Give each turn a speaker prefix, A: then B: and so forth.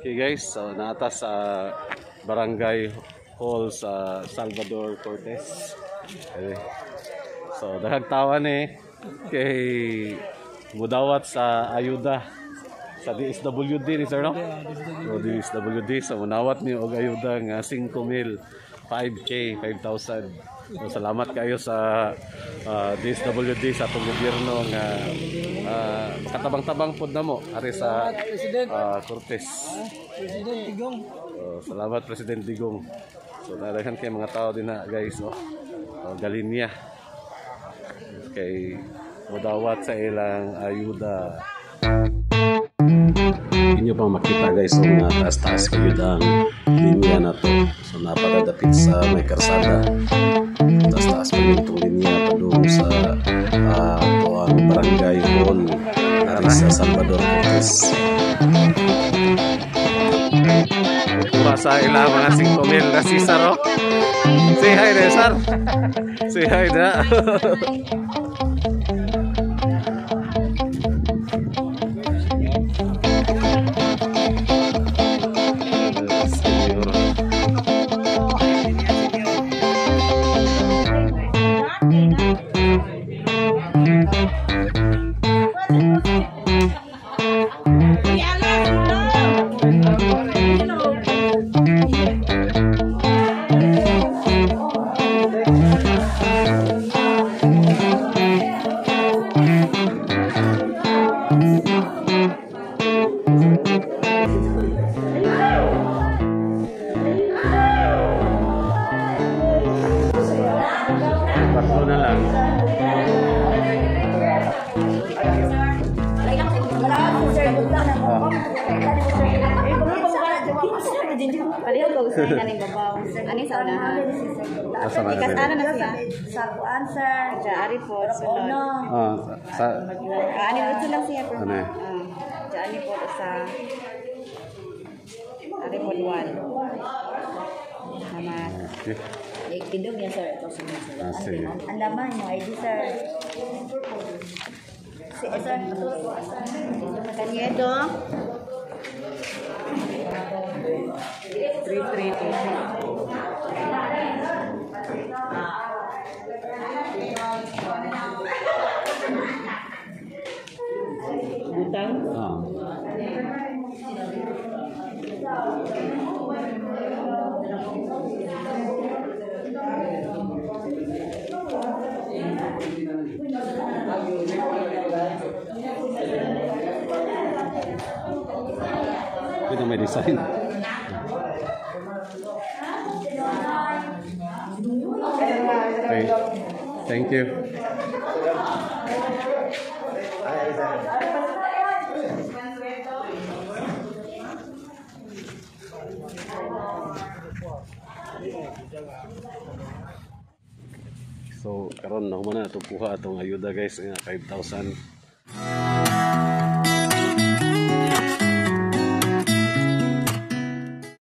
A: Okay guys, so nata sa Barangay Hall sa Salvador Cortez. Okay. So daghang tawa ni kay mudawat sa ayuda sa DSWD ni sir no? So DSWD sa munawat ni og ayuda nga 5 mil 5k 5,000. So, salamat kayo sa ah, DSWD sa atong gobyerno nga ah, katabang-tabang pod namo ari sa ah, Cortez.
B: President Tigong.
A: So, salamat President Digong. So dalahan kay mga tao din na guys no. Oh, Galinya. Kay mudawat sa ilang ayuda. Inyo pang makita guys so nga taas-taas kayo ang linya na to. So napadadapit sa may karsada. Taas-taas pa yung itong linya padung sa uh, ang barangay hall ari sa Salvador Cortez. Mura sa ilang mga 5 mil na si Saro. Say hi there, Sar. Say hi na. Tatlo na lang.
C: Pareho ko gusto niya ng babaw. Ani sa unahan.
A: Asa na
C: Ikas
A: na
C: ano na siya?
D: Sa kuan sir.
C: Sa ari po sunod.
D: Ono.
A: Ah, sa,
C: Ani mo lang siya po.
A: Ano?
C: Ah, Sa ani po sa ari po one. Salamat.
A: okay.
D: Ikidog niya sir. Ito sa mga sir.
A: Ah, sige.
D: Ang laman yung ID sir. Si eh, sir.
C: Kanyedo. 333.
A: May design. Okay. Thank you. So karon na humana na ito puha atong ayuda guys nga 5,000